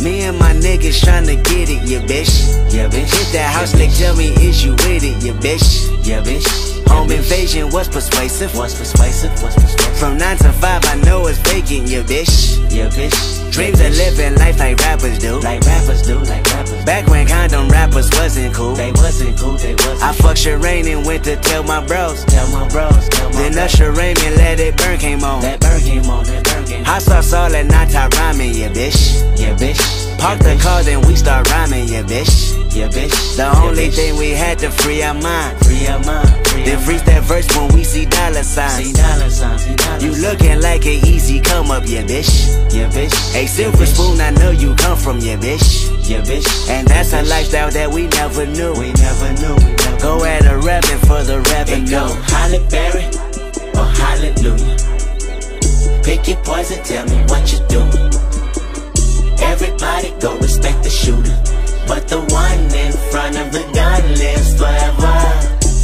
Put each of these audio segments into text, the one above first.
niggas tryna get it, yeah, bitch. Yeah, bitch. Hit that house, yeah, nigga, tell me, is you with it, yeah, bitch. Yeah, bitch. Home invasion was persuasive. What's persuasive? What's persuasive? From 9 to 5, I know it's vacant, yeah, bitch. Yeah, bitch. Dreams of living life like rappers do. Like rappers do, like rappers. Back when condom rappers wasn't cool. They wasn't cool, they wasn't. I fucked Sherane and went to tell my bros. Tell my bros, tell my Then bros. Usher Raymond let it burn came on. That burn came on, that burn came on. Hot sauce all that not Top Ramen, yeah, bitch. Yeah, bitch. Park yeah, the car, then we start rhyming, yeah, bitch. Yeah, bitch. The yeah, only bitch. thing we had to free our mind. Free our mind. Free Then freeze that verse when we see dollar signs. See dollar signs, see dollar You looking like an easy come up, yeah, bitch. Yeah, bitch. A silver bitch. spoon, I know you come from, yeah, bitch. Yeah, bitch. And that's yeah, a lifestyle that we never knew. We never knew. We never Go at a rapping for the It revenue. go Halle Berry or Hallelujah. Pick your poison, tell me what you doing. Everybody go respect the shooter. But the one in front of the gun lives forever.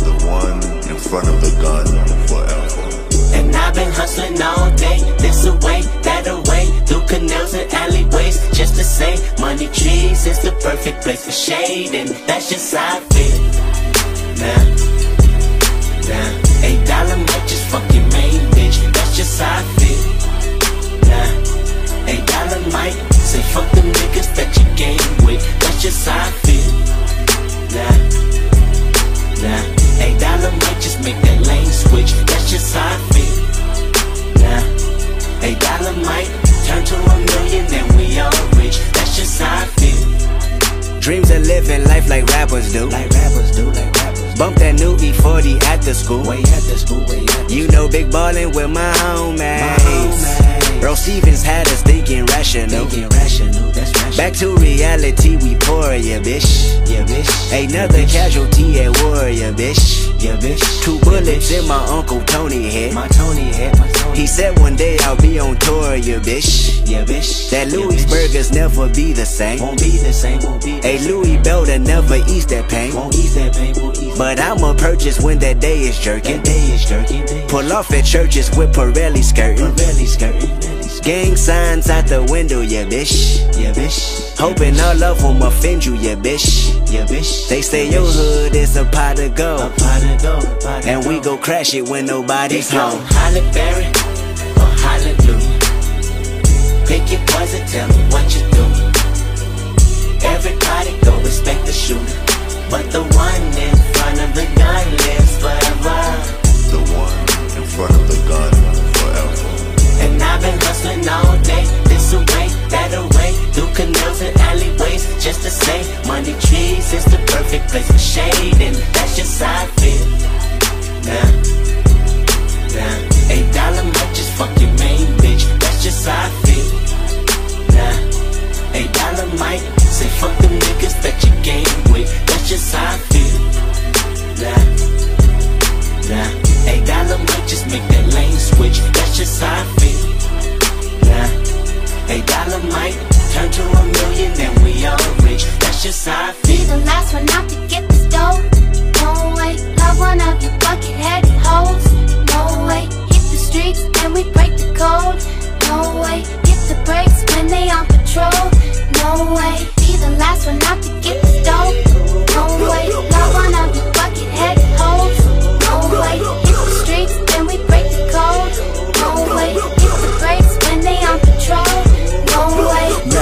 The one in front of the gun forever. And I've been hustling all day, this away, that away, through canals and alleyways, just to say, money trees is the perfect place for shade, and that's just how I feel. Now, Dreams of living life like rappers do. Like rappers do, like rappers. Bump that new E40 at the school. Way at the school, way at the You know, big ballin' with my homies. homies. Earl Stevens had us thinking rational. Thinking rational, that's rational. Back to reality, we pour, yeah, bitch. yeah, bitch. Another casualty at war, yeah, bitch. Yeah, bitch. Two Yeah, bullets in my Uncle Tony head. My Tony head, my. He said one day I'll be on tour, yeah, bitch. yeah, bitch. That Yeah, Louis bitch. burgers never be the same. won't be the same, won't be the A same. Louis Belder never eats that pain. Won't ease that pain, won't ease But I'ma purchase when that day is jerking. that day is jerking. day Pull off at churches with Pirelli skirting. Belly skirting. Gang signs out the window, yeah, bitch. Yeah, bitch. Hoping all of them offend you, yeah, bitch. Yeah, bitch. They say your hood is a pot of A gold. pot of gold, pot of And we go crash it when nobody's home. Halle Berry or Hallelujah. Pick your poison, tell me what you doing. The place for shade, and that's just how I. Nah, nah, eight dollar might just fuck your main bitch, that's just how I. Nah, eight dollar might say fuck them niggas that you game with, that's just how I. Nah, nah, eight dollar might just make that lane switch, that's just how I. Nah, eight dollar might turn to a million and we all rich, that's just how I.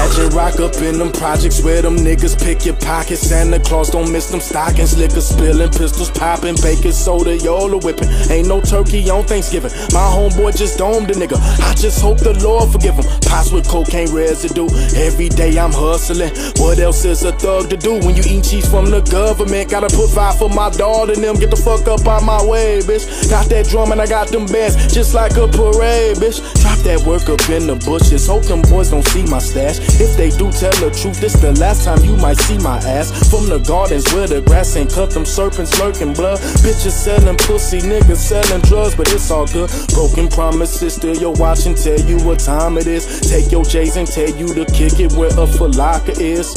Imagine rock up in them projects where them niggas pick your pockets. Santa Claus don't miss them stockings. Liquor spilling, pistols popping, baking soda, Yola whipping. Ain't no turkey on Thanksgiving. My homeboy just domed a nigga. I just hope the Lord forgive him. Pots with cocaine residue. Every day I'm hustling. What else is a thug to do when you eat cheese from the government? Gotta put five for my daughter and them. Get the fuck up out my way, bitch. Got that drum and I got them bands just like a parade, bitch. Drop that work up in the bushes. Hope them boys don't see my stash. If they do tell the truth, this the last time you might see my ass. From the gardens where the grass ain't cut, them serpents lurking blood. Bitches selling pussy, niggas selling drugs, but it's all good. Broken promises, still your watch and tell you what time it is. Take your J's and tell you to kick it where a Flocka is.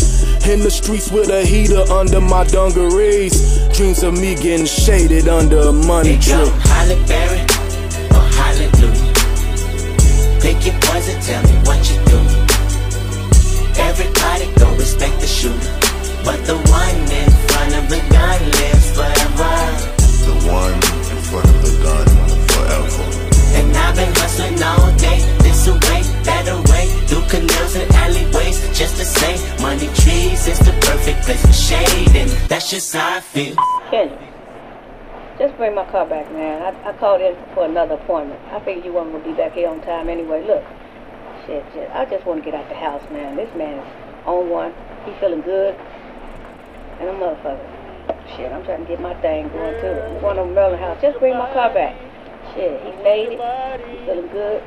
In the streets with a heater under my dungarees. Dreams of me getting shaded under a money tree. Halle Berry or Hallelujah. Pick your poison, tell me what you do. And that's just how I feel. Kendrick, just bring my car back, man. I, I called in for another appointment. I figured you weren't gonna be back here on time anyway. Look, shit, shit. I just want to get out the house, man. This man's on one. He feeling good, and a motherfucker. Shit, I'm trying to get my thing going too. I'm going to Maryland house. Just bring my car back. Shit, he faded. He feeling good.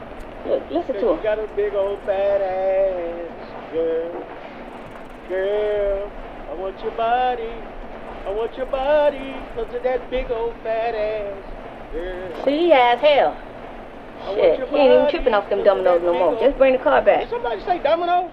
Look, listen to You him. got a big old fat ass, girl. Girl, I want your body. I want your body because of that big old fat ass, girl. See, he has hell. Shit, he ain't even tripping off them dominoes no more. Just bring the car back. Did somebody say dominoes?